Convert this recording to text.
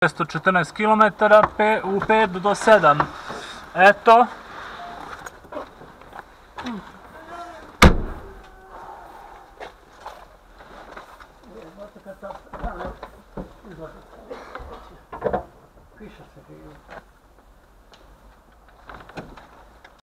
214 km u 5 do 7 eto. Piše se